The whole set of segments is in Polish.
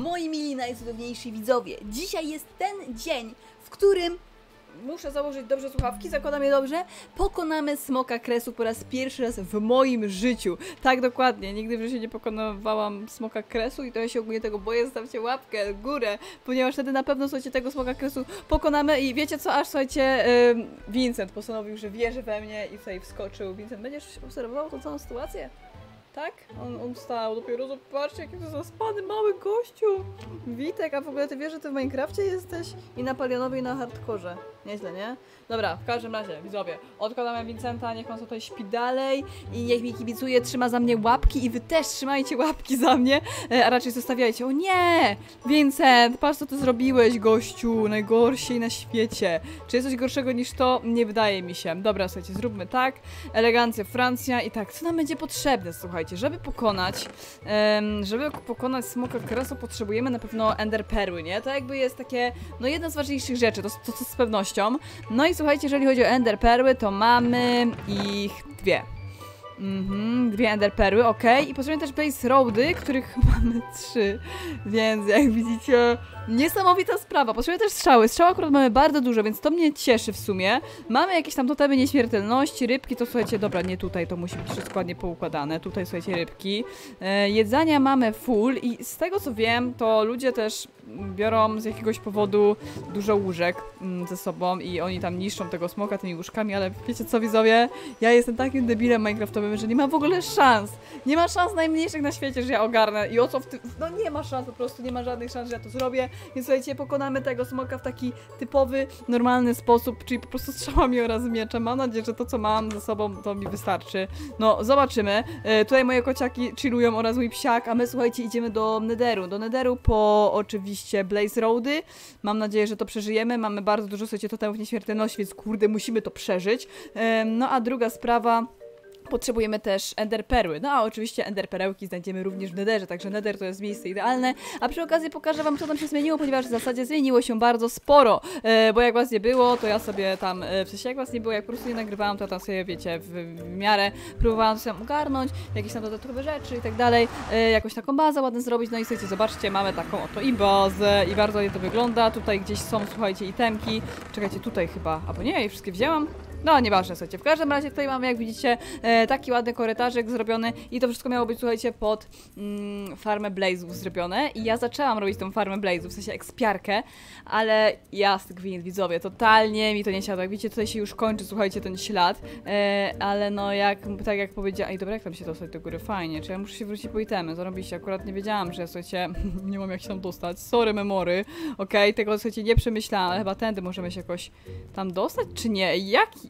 Moi mili najcudowniejsi widzowie, dzisiaj jest ten dzień, w którym muszę założyć dobrze słuchawki, zakładam je dobrze, pokonamy smoka kresu po raz pierwszy raz w moim życiu. Tak dokładnie, nigdy w życiu nie pokonywałam smoka kresu i to ja się ogólnie tego boję, zostawcie łapkę górę, ponieważ wtedy na pewno, słuchajcie, tego smoka kresu pokonamy i wiecie co, aż słuchajcie, ym, Vincent postanowił, że wierzy we mnie i tutaj wskoczył. Vincent, będziesz obserwował tą całą sytuację? Tak? On, on wstał, dopiero zobaczcie, jaki to zaspany mały gościu. Witek, a w ogóle ty wiesz, że ty w Minecrafcie jesteś? I na palionowie i na hardkorze. Nieźle, nie? Dobra, w każdym razie, widzowie, odkładamy Vincenta, niech on tutaj śpi dalej i niech mi kibicuje, trzyma za mnie łapki i wy też trzymajcie łapki za mnie, e, a raczej zostawiajcie. O nie! Vincent, patrz co ty zrobiłeś, gościu, najgorsi na świecie. Czy jest coś gorszego niż to? Nie wydaje mi się. Dobra, słuchajcie, zróbmy tak. Elegancja Francja i tak, co nam będzie potrzebne, słuchajcie, żeby pokonać, em, żeby pokonać smoka kresu potrzebujemy na pewno ender perły, nie? To jakby jest takie, no jedna z ważniejszych rzeczy, to, to, to z pewnością. No i słuchajcie, jeżeli chodzi o ender perły, to mamy ich dwie. Mhm, dwie ender perły, ok. I potrzebujemy też blaze roady, których mamy trzy. Więc jak widzicie, niesamowita sprawa. Potrzebujemy też strzały. Strzały akurat mamy bardzo dużo, więc to mnie cieszy w sumie. Mamy jakieś tam totemy nieśmiertelności, rybki, to słuchajcie, dobra, nie tutaj, to musi być wszystko ładnie poukładane. Tutaj słuchajcie, rybki. E, mamy full i z tego co wiem, to ludzie też biorą z jakiegoś powodu dużo łóżek mm, ze sobą i oni tam niszczą tego smoka tymi łóżkami, ale wiecie co widzowie? Ja jestem takim debilem minecraftowym, że nie ma w ogóle szans. Nie ma szans najmniejszych na świecie, że ja ogarnę i o co w tym... No nie ma szans, po prostu nie ma żadnych szans, że ja to zrobię. Więc słuchajcie, pokonamy tego smoka w taki typowy, normalny sposób, czyli po prostu strzałami oraz mieczem. Mam nadzieję, że to co mam ze sobą to mi wystarczy. No, zobaczymy. E, tutaj moje kociaki chillują oraz mój psiak, a my słuchajcie, idziemy do Netheru. Do Netheru po oczywiście Blaze Roady. Mam nadzieję, że to przeżyjemy. Mamy bardzo dużo, słuchajcie, totemów nieśmiertelności, więc kurde, musimy to przeżyć. No a druga sprawa... Potrzebujemy też Ender Perły. No a oczywiście Ender Perełki znajdziemy również w Netherze, także Nether to jest miejsce idealne. A przy okazji pokażę wam, co tam się zmieniło, ponieważ w zasadzie zmieniło się bardzo sporo. E, bo jak was nie było, to ja sobie tam, e, w sensie jak was nie było, jak po prostu nie nagrywałam, to tam sobie, wiecie, w, w miarę próbowałam sobie ogarnąć, jakieś tam dodatkowe rzeczy i tak dalej. E, jakąś taką bazę ładnie zrobić. No i słuchajcie, zobaczcie, mamy taką oto i bazę i bardzo ładnie to wygląda. Tutaj gdzieś są, słuchajcie, itemki. Czekajcie, tutaj chyba, albo nie, ja je wszystkie wzięłam. No, nieważne, słuchajcie. W każdym razie tutaj mamy, jak widzicie, e, taki ładny korytarzek zrobiony i to wszystko miało być, słuchajcie, pod mm, farmę Blazów zrobione. I ja zaczęłam robić tą farmę Blazów, w sensie ekspiarkę, ale jasny gwint, widzowie, totalnie mi to nie siadło. Jak widzicie, tutaj się już kończy, słuchajcie, ten ślad, e, ale no, jak, tak jak powiedziałam, ej, dobra, jak tam się dostać do góry? Fajnie, czy ja muszę się wrócić po itemy? Zarobiście, akurat nie wiedziałam, że, słuchajcie, nie mam jak się tam dostać. Sorry, memory, okej, tego, słuchajcie, nie przemyślałam, ale chyba tędy możemy się jakoś tam dostać, czy nie? Jaki?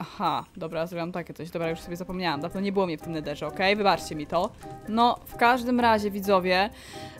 Aha, dobra, zrobiłam takie coś. Dobra, już sobie zapomniałam. Dawno nie było mnie w tym nederze, okej? Wybaczcie mi to. No, w każdym razie, widzowie,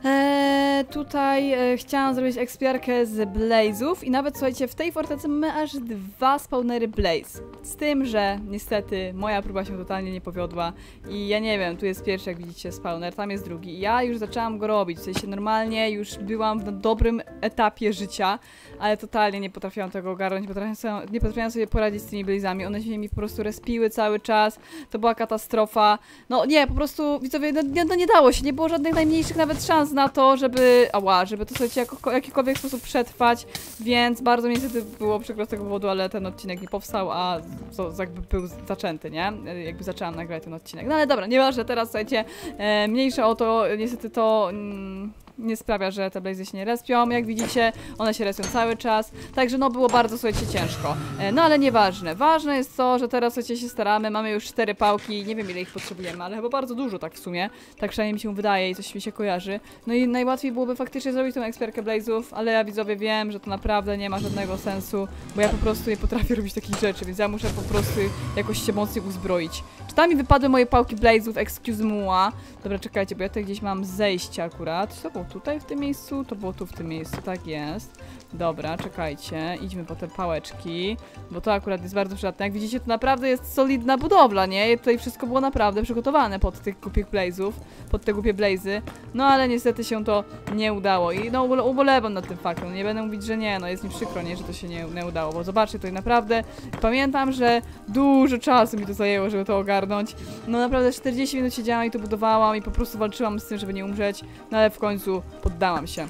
e, tutaj e, chciałam zrobić ekspiarkę z Blazów i nawet, słuchajcie, w tej fortecy mamy aż dwa spawnery Blaze. Z tym, że niestety moja próba się totalnie nie powiodła i ja nie wiem, tu jest pierwszy, jak widzicie, spawner, tam jest drugi. I ja już zaczęłam go robić, w sensie normalnie już byłam na dobrym etapie życia, ale totalnie nie potrafiłam tego ogarnąć, nie potrafiłam, sobie- poradzić z tymi Blazami. One się mi po prostu respiły cały czas, to była katastrofa. No nie, po prostu, widzowie, no, nie, no nie dało się, nie było żadnych najmniejszych nawet szans na to, żeby, ała, żeby to słuchajcie, jako, jakikolwiek sposób przetrwać, więc bardzo mi niestety było przykro z tego powodu, ale ten odcinek nie powstał, a to jakby był zaczęty, nie? Jakby zaczęłam nagrać ten odcinek. No ale dobra, nieważne, teraz słuchajcie, e, mniejsze o to, niestety to... Mm, nie sprawia, że te blazy się nie respią. Jak widzicie, one się respią cały czas. Także no było bardzo, słuchajcie, ciężko. E, No ale nieważne. Ważne jest to, że teraz, słuchajcie, się staramy. Mamy już cztery pałki. Nie wiem, ile ich potrzebujemy, ale chyba bardzo dużo tak w sumie. Tak przynajmniej mi się wydaje i coś mi się kojarzy. No i najłatwiej byłoby faktycznie zrobić tą ekspiarkę blazów, ale ja widzowie wiem, że to naprawdę nie ma żadnego sensu, bo ja po prostu nie potrafię robić takich rzeczy, więc ja muszę po prostu jakoś się mocniej uzbroić. Czy tam mi wypadły moje pałki blazów, excuse moi. Dobra, czekajcie, bo ja tutaj gdzieś mam zejście akurat. To było tutaj w tym miejscu, to było tu w tym miejscu, tak jest. Dobra, czekajcie, idźmy po te pałeczki, bo to akurat jest bardzo przydatne. Jak widzicie, to naprawdę jest solidna budowla, nie? I tutaj wszystko było naprawdę przygotowane pod tych głupich blazów, pod te głupie blazy. No ale niestety się to nie udało i no ubole- ubolewam nad tym faktem. Nie będę mówić, że nie, no jest mi przykro, nie, że to się nie, nie udało, bo zobaczcie, tutaj naprawdę pamiętam, że dużo czasu mi to zajęło, żeby to ogarnąć. No naprawdę 40 minut siedziałam i to budowałam i po prostu walczyłam z tym, żeby nie umrzeć, no ale w końcu poddałam się.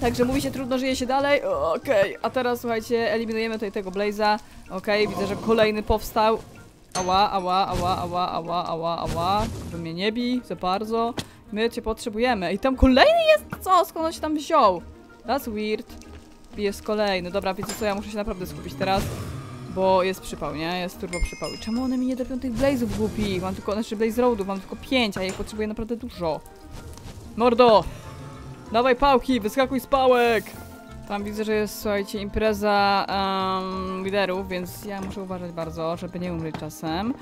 Także mówi się trudno, żyje się dalej. Okej, a teraz słuchajcie, eliminujemy tutaj tego Blaze'a. Okej, widzę, że kolejny powstał. Ała, ała, ała, ała, ała, ała, ała. Żeby mnie nie bij za bardzo. My cię potrzebujemy. I tam kolejny jest? Co? Skąd on się tam wziął? That's weird. Jest kolejny. Dobra, wiecie co, ja muszę się naprawdę skupić teraz. Bo jest przypał, nie? Jest turbo przypał. I czemu one mi nie dają tych Blaze'ów głupich? Mam tylko, znaczy Blaze Roadów, mam tylko pięć, a ich potrzebuję naprawdę dużo. Mordo! Dawaj pałki, wyskakuj z pałek! Tam widzę, że jest, słuchajcie, impreza um, liderów, więc ja muszę uważać bardzo, żeby nie umrzeć czasem.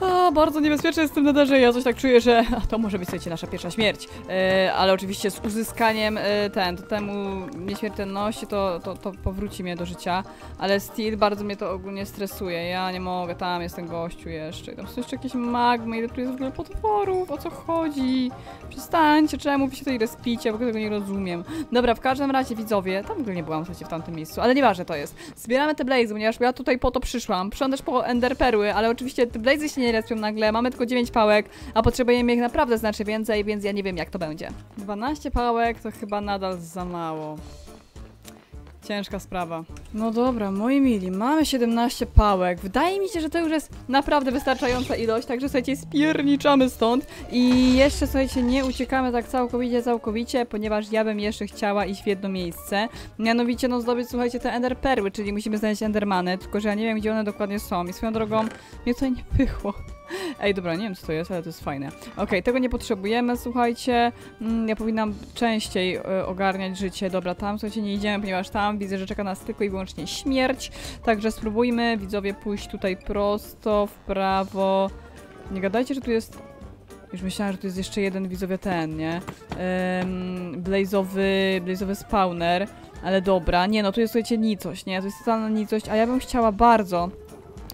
A, bardzo niebezpieczne jest tym nederze, ja coś tak czuję, że a, to może być, słuchajcie, nasza pierwsza śmierć. E, ale oczywiście z uzyskaniem e, ten, temu nieśmiertelności, to, to, to powróci mnie do życia. Ale still bardzo mnie to ogólnie stresuje. Ja nie mogę, tam jest ten gościu jeszcze. Tam są jeszcze jakieś magmy, ile tu jest w ogóle potworów, o co chodzi? Przestańcie, czemu wy się tutaj respicie, ogóle tego nie rozumiem. Dobra, w każdym razie widzowie, w ogóle nie byłam słuchajcie, w tamtym miejscu, ale nieważne to jest. Zbieramy te blazy, ponieważ ja tutaj po to przyszłam. Przyszłam też po ender perły, ale oczywiście te blazy się nie respią nagle, mamy tylko 9 pałek, a potrzebujemy ich naprawdę znacznie więcej, więc ja nie wiem jak to będzie. 12 pałek to chyba nadal za mało. Ciężka sprawa. No dobra, moi mili, mamy 17 pałek. Wydaje mi się, że to już jest naprawdę wystarczająca ilość, także słuchajcie, spierniczamy stąd. I jeszcze, słuchajcie, nie uciekamy tak całkowicie, całkowicie, ponieważ ja bym jeszcze chciała iść w jedno miejsce. Mianowicie, no zdobyć, słuchajcie, te ender perły, czyli musimy znaleźć endermany, tylko że ja nie wiem, gdzie one dokładnie są. I swoją drogą, mnie tutaj nie pychło. Ej, dobra, nie wiem co to jest, ale to jest fajne. Okej, tego nie potrzebujemy, słuchajcie. Mm, ja powinnam częściej y, ogarniać życie. Dobra, tam słuchajcie, nie idziemy, ponieważ tam widzę, że czeka nas tylko i wyłącznie śmierć. Także spróbujmy, widzowie, pójść tutaj prosto, w prawo. Nie gadajcie, że tu jest... Już myślałam, że tu jest jeszcze jeden widzowie ten, nie? Um, blazowy, blazowy spawner. Ale dobra, nie no, tu jest słuchajcie nicość, nie? To jest totalna nicość, a ja bym chciała bardzo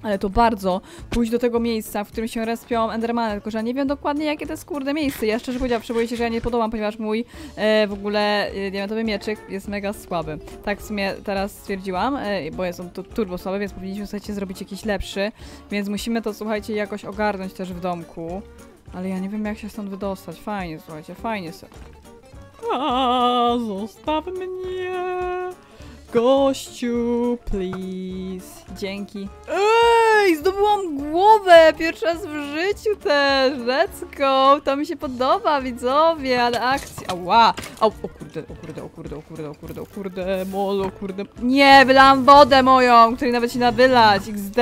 ale to bardzo pójść do tego miejsca, w którym się respią Endermany, tylko że ja nie wiem dokładnie jakie to jest kurde miejsce. Ja szczerze powiedziawszy boję się, że ja nie podobam, ponieważ mój e, w ogóle e, diamentowy mieczyk jest mega słaby. Tak w sumie teraz stwierdziłam, e, bo jest on to turbo słaby, więc powinniśmy słuchajcie zrobić jakiś lepszy, więc musimy to słuchajcie jakoś ogarnąć też w domku. Ale ja nie wiem jak się stąd wydostać. Fajnie, słuchajcie, fajnie sobie. A, zostaw mnie! Gościu, please. Dzięki. Ej, zdobyłam głowę! Pierwszy raz w życiu też! Let's go! To mi się podoba, widzowie, ale akcja. Ała! Au, o kurde, o kurde, o kurde, o kurde, o kurde, o kurde, molo, kurde. Nie, wylałam wodę moją, której nawet się da XD.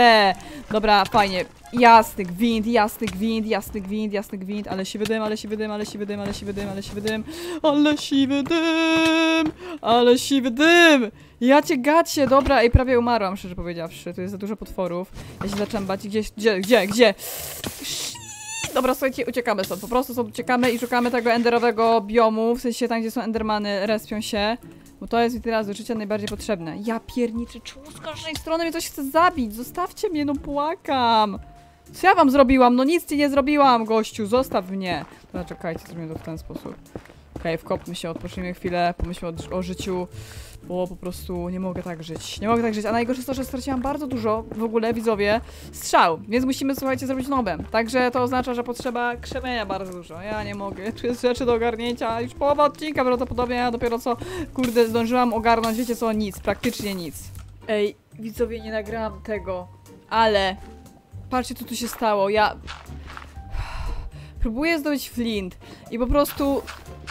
Dobra, fajnie. Jasny gwint, jasny gwint, jasny gwint, jasny gwint, ale siwy dym, ale siwy dym, ale siwy dym, ale siwy dym, ale siwy dym, ale siwy dym, ale siwy dym! Ja cię gacie, dobra, i prawie umarłam, szczerze powiedziawszy, tu jest za dużo potworów. Ja się zaczęłam bać, gdzieś, gdzie, gdzie, gdzie? Dobra, słuchajcie, uciekamy stąd, po prostu stąd uciekamy i szukamy tego enderowego biomu, w sensie tam, gdzie są endermany, respią się. Bo to jest mi teraz do życia najbardziej potrzebne. Ja pierniczę, czemu z każdej strony mnie coś chce zabić? Zostawcie mnie, no płakam. Co ja wam zrobiłam? No nic ci nie zrobiłam, gościu, zostaw mnie. Dobra, czekajcie, zrobimy to w ten sposób. Okej, wkopmy się, odpocznijmy chwilę, pomyślmy o, o życiu, bo po prostu nie mogę tak żyć. Nie mogę tak żyć, a najgorsze jest to, że straciłam bardzo dużo, w ogóle, widzowie, strzał, więc musimy, słuchajcie, zrobić nowe. Także to oznacza, że potrzeba krzewienia bardzo dużo. Ja nie mogę, tu jest rzeczy do ogarnięcia, już połowa odcinka prawdopodobnie, ja dopiero co, kurde, zdążyłam ogarnąć, wiecie co, nic, praktycznie nic. Ej, widzowie, nie nagrałam tego, ale patrzcie, co tu się stało, ja... Próbuję zdobyć flint i po prostu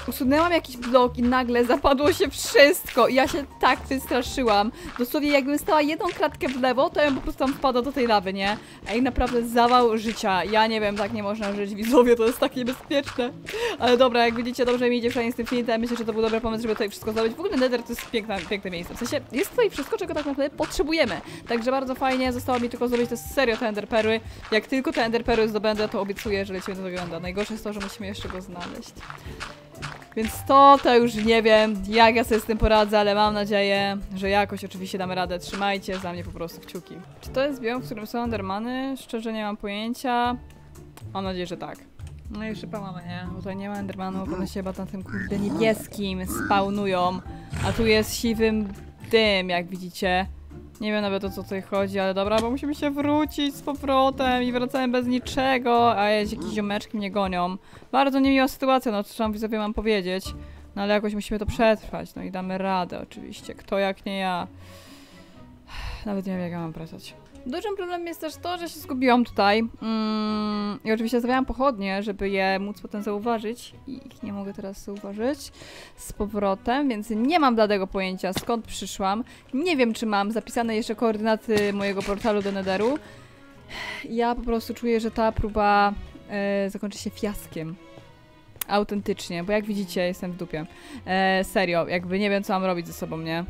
usunęłam jakiś blok i nagle zapadło się wszystko i ja się tak wystraszyłam. Dosłownie jakbym stała jedną kratkę w lewo, to ja bym po prostu tam wpadła do tej lawy, nie? Ej, naprawdę zawał życia. Ja nie wiem, tak nie można żyć. Widzowie, to jest tak niebezpieczne. Ale dobra, jak widzicie, dobrze mi idzie przynajmniej z tym flintem. Myślę, że to był dobry pomysł, żeby tutaj wszystko zrobić. W ogóle Nether to jest piękne, piękne miejsce. W sensie, jest tutaj wszystko, czego tak naprawdę potrzebujemy. Także bardzo fajnie, zostało mi tylko zrobić te serio te Ender Perły. Jak tylko te Ender Perły zdobędę, to obiecuję, że lecimy do wygląda. Najgorsze jest to, że musimy jeszcze go znaleźć. Więc to, to już nie wiem, jak ja sobie z tym poradzę, ale mam nadzieję, że jakoś oczywiście damy radę. Trzymajcie za mnie po prostu kciuki. Czy to jest biom, w którym są Endermany? Szczerze nie mam pojęcia. Mam nadzieję, że tak. No i szypa mamy, nie? Bo tutaj nie ma Endermanów, one się chyba na tym kurde niebieskim spawnują. A tu jest siwym dym, jak widzicie. Nie wiem nawet o co tutaj chodzi, ale dobra, bo musimy się wrócić z powrotem i wracamy bez niczego, a jakieś ziomeczki mnie gonią. Bardzo niemiła sytuacja, no co wam widzowie mam powiedzieć. No ale jakoś musimy to przetrwać, no i damy radę oczywiście. Kto jak nie ja. Nawet nie wiem jak ja mam wracać. Dużym problemem jest też to, że się zgubiłam tutaj. Mm, I oczywiście stawiałam pochodnie, żeby je móc potem zauważyć. I ich nie mogę teraz zauważyć z powrotem, więc nie mam bladego pojęcia skąd przyszłam. Nie wiem, czy mam zapisane jeszcze koordynaty mojego portalu do Netheru. Ja po prostu czuję, że ta próba e, zakończy się fiaskiem. Autentycznie, bo jak widzicie, jestem w dupie. E, serio, jakby nie wiem, co mam robić ze sobą, nie?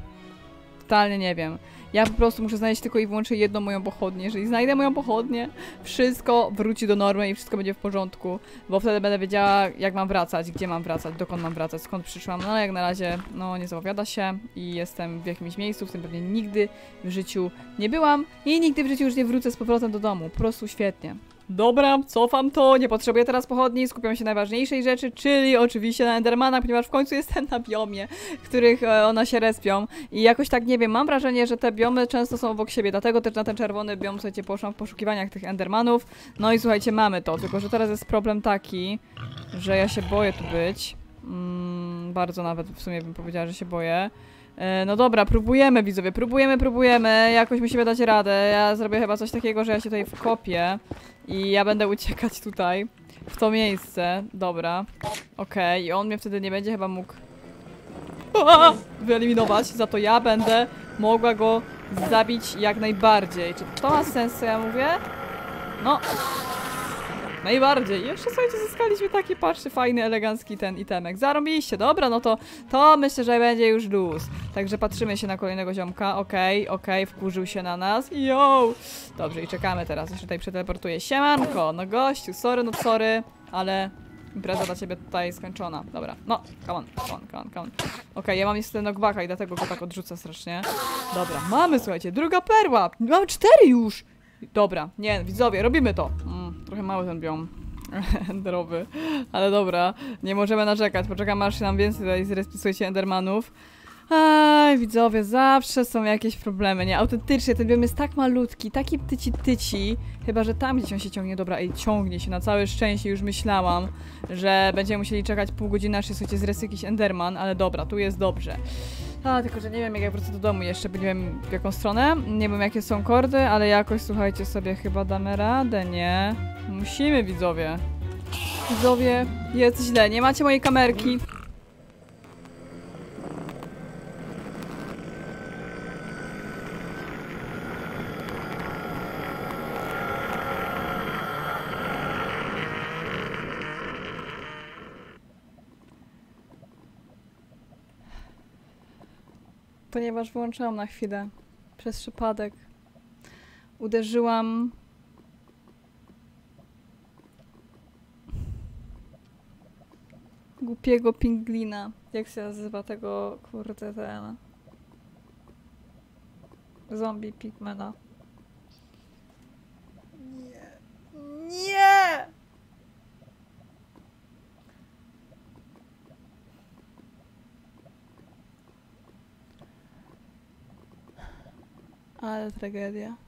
Totalnie nie wiem. Ja po prostu muszę znaleźć tylko i wyłącznie jedną moją pochodnię. Jeżeli znajdę moją pochodnię, wszystko wróci do normy i wszystko będzie w porządku, bo wtedy będę wiedziała, jak mam wracać, gdzie mam wracać, dokąd mam wracać, skąd przyszłam. No ale jak na razie, no nie zapowiada się i jestem w jakimś miejscu, w którym pewnie nigdy w życiu nie byłam i nigdy w życiu już nie wrócę z powrotem do domu. Po prostu świetnie. Dobra, cofam to, nie potrzebuję teraz pochodni, skupiam się na najważniejszej rzeczy, czyli oczywiście na Endermana, ponieważ w końcu jestem na biomie, w których e, one się respią. I jakoś tak, nie wiem, mam wrażenie, że te biomy często są obok siebie, dlatego też na ten czerwony biom, słuchajcie, poszłam w poszukiwaniach tych Endermanów, no i słuchajcie, mamy to, tylko że teraz jest problem taki, że ja się boję tu być, mm, bardzo nawet w sumie bym powiedziała, że się boję, No dobra, próbujemy widzowie, próbujemy, próbujemy, jakoś musimy dać radę. Ja zrobię chyba coś takiego, że ja się tutaj wkopię i ja będę uciekać tutaj, w to miejsce. Dobra, okej, i on mnie wtedy nie będzie chyba mógł wyeliminować, za to ja będę mogła go zabić jak najbardziej. Czy to ma sens, co ja mówię? No, Najbardziej. Jeszcze słuchajcie, zyskaliśmy taki, patrzcie, fajny, elegancki ten itemek. Zarobiliście, dobra, no to to myślę, że będzie już luz. Także patrzymy się na kolejnego ziomka. Okej, okej, wkurzył się na nas. Yo! Dobrze, i czekamy teraz. Jeszcze tutaj przeteleportuję. Siemanko, no gościu, sorry, no sorry, ale impreza dla ciebie tutaj skończona. Dobra, no, come on, come on, come on, come on. Okej, ja mam niestety knockbacka i dlatego go tak odrzucę strasznie. Dobra, mamy, słuchajcie, druga perła. Mamy cztery już! Dobra, nie, widzowie, robimy to. Trochę mały ten biom. Enderowy. Ale dobra, nie możemy narzekać. Poczekamy aż się nam więcej tutaj zrespisujecie Endermanów. Aj, widzowie, zawsze są jakieś problemy, nie? Autentycznie, ten biom jest tak malutki, taki tyci tyci. Chyba, że tam gdzieś on się ciągnie. Dobra, ej, ciągnie się, na całe szczęście już myślałam, że będziemy musieli czekać pół godziny, aż się słuchajcie, zres jakiś Enderman, ale dobra, tu jest dobrze. A, tylko że nie wiem, jak ja wrócę do domu jeszcze, bo nie wiem w jaką stronę, nie wiem jakie są kordy, ale jakoś, słuchajcie, sobie chyba damy radę, nie? Musimy, widzowie. Widzowie, jest źle, nie macie mojej kamerki. Ponieważ wyłączyłam na chwilę przez przypadek. Uderzyłam głupiego pinglina. Jak się nazywa tego, kurde, ten... Zombie pigmana. Nie. Nie! Ale tragedia.